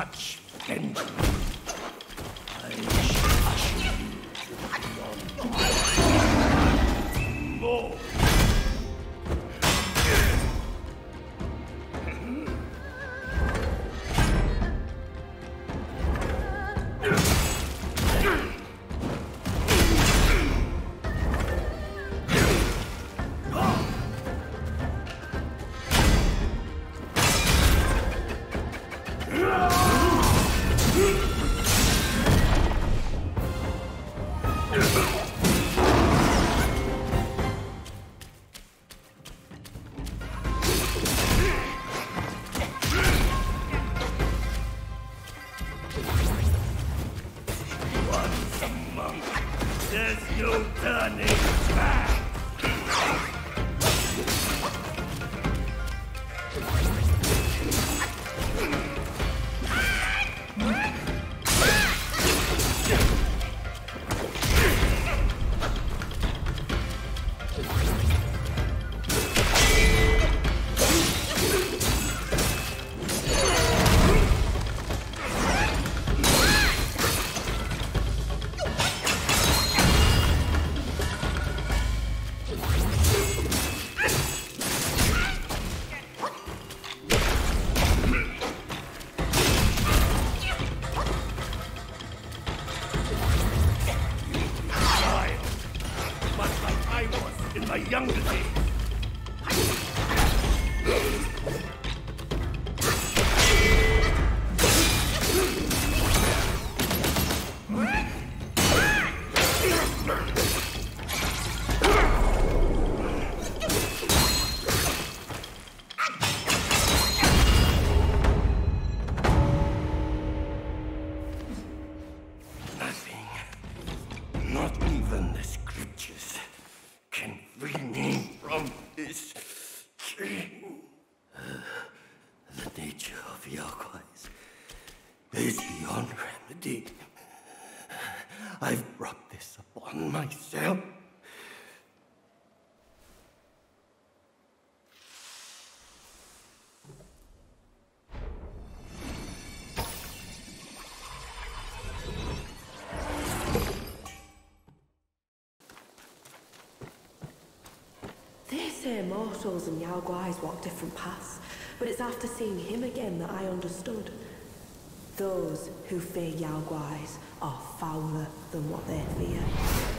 such vengeance. I shall usher you more. Once there's no turning back. In my younger days. Nothing, not even the scriptures, The nature of Yaoguais is beyond remedy. I've brought this upon myself. Say mortals and Yao Guais walk different paths, but it's after seeing him again that I understood. Those who fear Yao Guais are fouler than what they fear.